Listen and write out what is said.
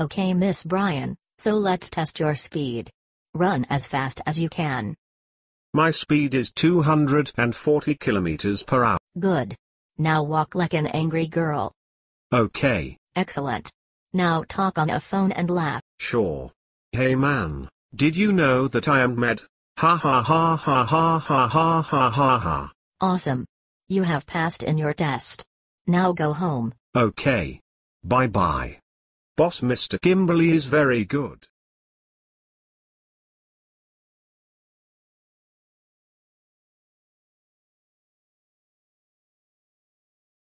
Okay, Miss Brian, so let's test your speed. Run as fast as you can. My speed is 240 kilometers per hour. Good. Now walk like an angry girl. Okay, Excellent. Now talk on a phone and laugh. sure. Hey man, did you know that I am mad? Ha ha ha ha ha ha ha ha ha ha. Awesome. You have passed in your test. Now go home. Okay. Bye bye. Boss Mr. Kimberly is very good.